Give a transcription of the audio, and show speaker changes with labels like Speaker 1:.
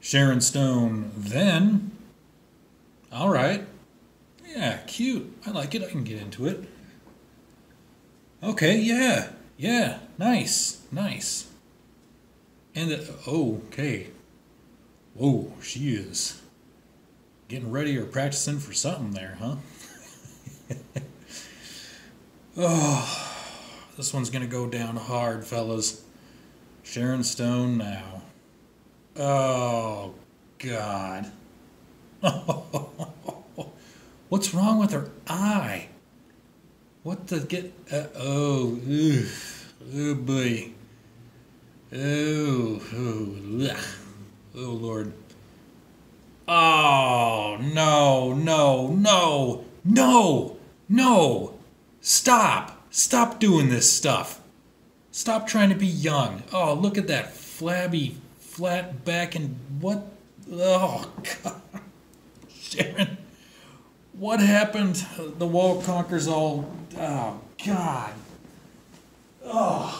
Speaker 1: Sharon Stone then. All right. Yeah, cute. I like it. I can get into it. Okay, yeah. Yeah, nice. Nice. And, the, oh, okay. Whoa, she is getting ready or practicing for something there, huh? oh, this one's going to go down hard, fellas. Sharon Stone now. Oh, God. What's wrong with her eye? What the get? Uh, oh, ugh, oh boy. Oh, oh, ugh. oh, Lord. Oh, no, no, no, no, no. Stop. Stop doing this stuff. Stop trying to be young. Oh, look at that flabby, flat back and what? Oh, God. Sharon, what happened? The wall conquers all. Oh, God. Oh.